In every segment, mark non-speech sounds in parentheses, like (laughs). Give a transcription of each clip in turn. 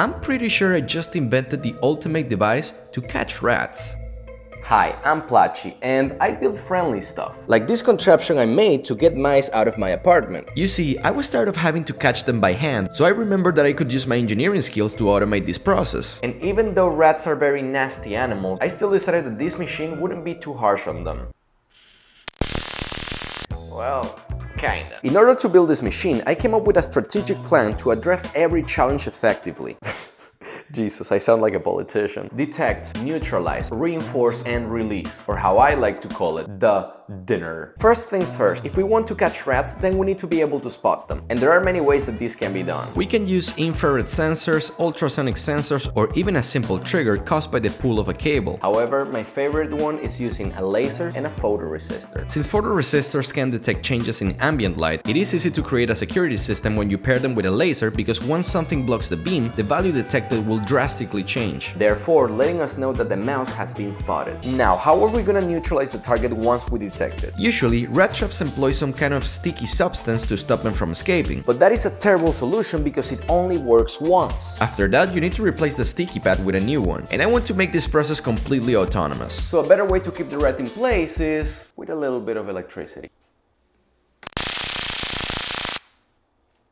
I'm pretty sure I just invented the ultimate device to catch rats. Hi, I'm Plachi, and I build friendly stuff, like this contraption I made to get mice out of my apartment. You see, I was tired of having to catch them by hand, so I remembered that I could use my engineering skills to automate this process. And even though rats are very nasty animals, I still decided that this machine wouldn't be too harsh on them. Well, kinda. In order to build this machine, I came up with a strategic plan to address every challenge effectively. (laughs) Jesus, I sound like a politician. Detect, neutralize, reinforce, and release. Or how I like to call it, the dinner. First things first, if we want to catch rats, then we need to be able to spot them. And there are many ways that this can be done. We can use infrared sensors, ultrasonic sensors, or even a simple trigger caused by the pull of a cable. However, my favorite one is using a laser and a photoresistor. Since photoresistors can detect changes in ambient light, it is easy to create a security system when you pair them with a laser because once something blocks the beam, the value detected will drastically change. Therefore, letting us know that the mouse has been spotted. Now, how are we gonna neutralize the target once we detect it? Usually, rat traps employ some kind of sticky substance to stop them from escaping. But that is a terrible solution because it only works once. After that, you need to replace the sticky pad with a new one, and I want to make this process completely autonomous. So a better way to keep the rat in place is with a little bit of electricity.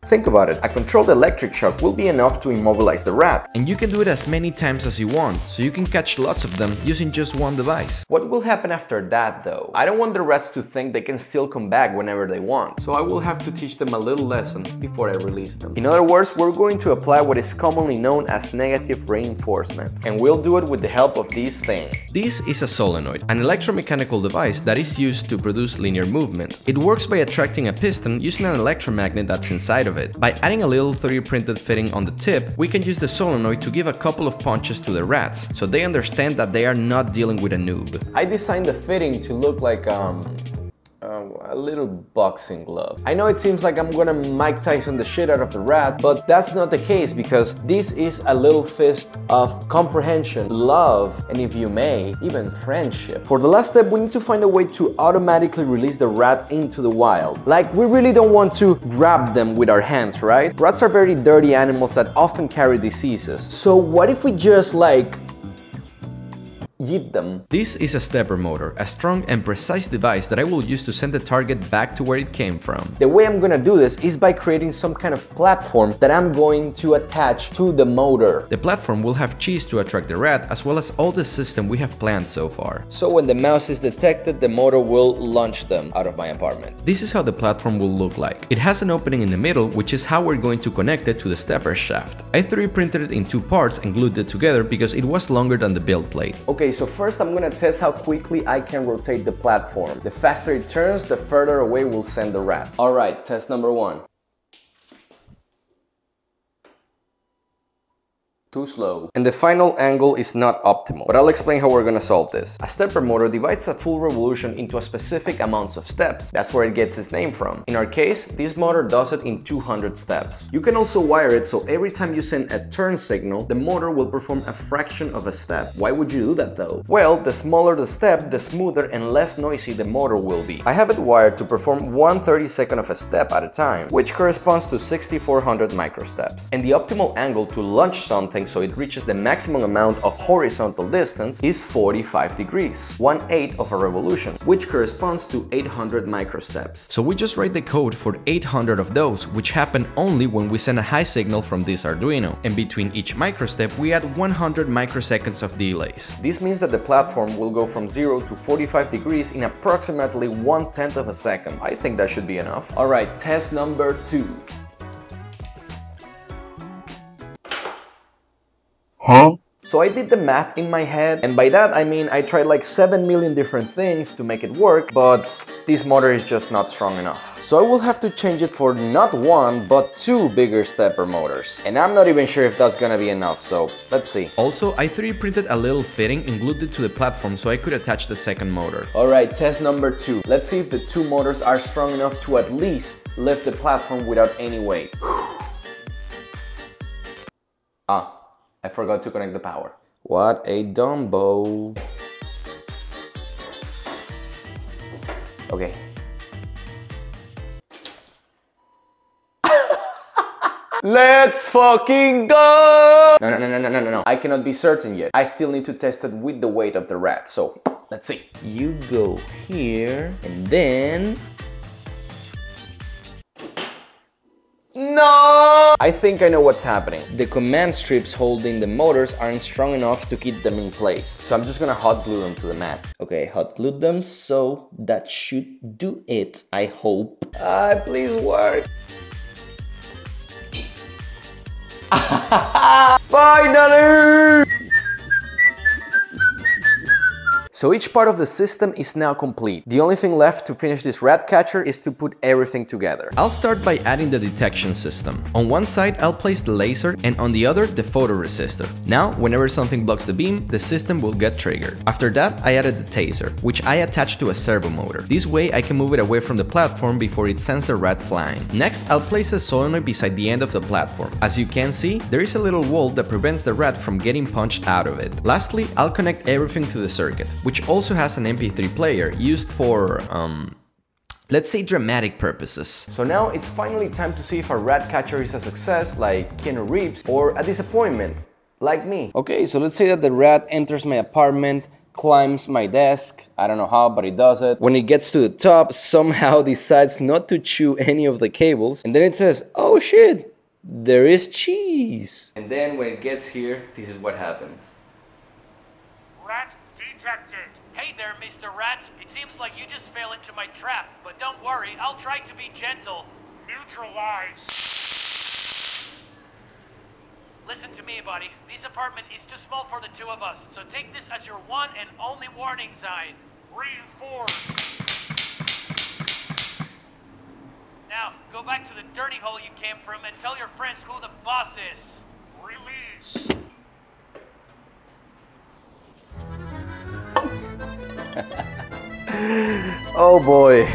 Think about it, a controlled electric shock will be enough to immobilize the rat. And you can do it as many times as you want, so you can catch lots of them using just one device. What will happen after that though? I don't want the rats to think they can still come back whenever they want, so I will have to teach them a little lesson before I release them. In other words, we're going to apply what is commonly known as negative reinforcement, and we'll do it with the help of these thing. This is a solenoid, an electromechanical device that is used to produce linear movement. It works by attracting a piston using an electromagnet that's inside of it. By adding a little 3D printed fitting on the tip, we can use the solenoid to give a couple of punches to the rats, so they understand that they are not dealing with a noob. I designed the fitting to look like um, little boxing glove. I know it seems like I'm gonna Mike Tyson the shit out of the rat, but that's not the case because this is a little fist of comprehension, love, and if you may, even friendship. For the last step, we need to find a way to automatically release the rat into the wild. Like, we really don't want to grab them with our hands, right? Rats are very dirty animals that often carry diseases. So what if we just like them. This is a stepper motor, a strong and precise device that I will use to send the target back to where it came from. The way I'm gonna do this is by creating some kind of platform that I'm going to attach to the motor. The platform will have cheese to attract the rat as well as all the system we have planned so far. So when the mouse is detected, the motor will launch them out of my apartment. This is how the platform will look like. It has an opening in the middle, which is how we're going to connect it to the stepper shaft. I 3D printed it in two parts and glued it together because it was longer than the build plate. Okay, so first I'm gonna test how quickly I can rotate the platform. The faster it turns, the further away we'll send the rat. Alright, test number one. Too slow. And the final angle is not optimal, but I'll explain how we're gonna solve this. A stepper motor divides a full revolution into a specific amounts of steps. That's where it gets its name from. In our case, this motor does it in 200 steps. You can also wire it so every time you send a turn signal, the motor will perform a fraction of a step. Why would you do that though? Well, the smaller the step, the smoother and less noisy the motor will be. I have it wired to perform 1 32nd of a step at a time, which corresponds to 6400 microsteps. And the optimal angle to launch something something so it reaches the maximum amount of horizontal distance is 45 degrees, 1 8 of a revolution, which corresponds to 800 microsteps. So we just write the code for 800 of those, which happen only when we send a high signal from this Arduino, and between each microstep we add 100 microseconds of delays. This means that the platform will go from 0 to 45 degrees in approximately 1 tenth of a second. I think that should be enough. Alright, test number 2. Huh? So I did the math in my head, and by that I mean I tried like 7 million different things to make it work, but this motor is just not strong enough. So I will have to change it for not one, but two bigger stepper motors. And I'm not even sure if that's gonna be enough, so let's see. Also, I 3D printed a little fitting and glued it to the platform so I could attach the second motor. Alright, test number two. Let's see if the two motors are strong enough to at least lift the platform without any weight. (sighs) ah, I forgot to connect the power. What a dumbo. Okay. (laughs) Let's fucking go! No, no, no, no, no, no, no. I cannot be certain yet. I still need to test it with the weight of the rat, so let's see. You go here, and then... No! I think I know what's happening. The command strips holding the motors aren't strong enough to keep them in place. So I'm just gonna hot glue them to the mat. Okay, hot glued them, so that should do it, I hope. Ah, please work. (laughs) Finally! So each part of the system is now complete. The only thing left to finish this rat catcher is to put everything together. I'll start by adding the detection system. On one side, I'll place the laser and on the other, the photoresistor. Now, whenever something blocks the beam, the system will get triggered. After that, I added the taser, which I attached to a servo motor. This way, I can move it away from the platform before it sends the rat flying. Next, I'll place the solenoid beside the end of the platform. As you can see, there is a little wall that prevents the rat from getting punched out of it. Lastly, I'll connect everything to the circuit, which also has an MP3 player used for, um, let's say dramatic purposes. So now it's finally time to see if our rat catcher is a success like Keanu Reeves or a disappointment like me. Okay, so let's say that the rat enters my apartment, climbs my desk, I don't know how, but it does it. When it gets to the top, (laughs) somehow decides not to chew any of the cables, and then it says, oh shit, there is cheese. And then when it gets here, this is what happens. Rat detected. Hey there, Mr. Rat. It seems like you just fell into my trap, but don't worry, I'll try to be gentle. Neutralize. Listen to me, buddy. This apartment is too small for the two of us, so take this as your one and only warning sign. Reinforce. Now, go back to the dirty hole you came from and tell your friends who the boss is. Oh boy.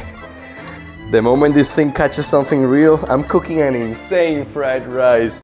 The moment this thing catches something real, I'm cooking an insane fried rice.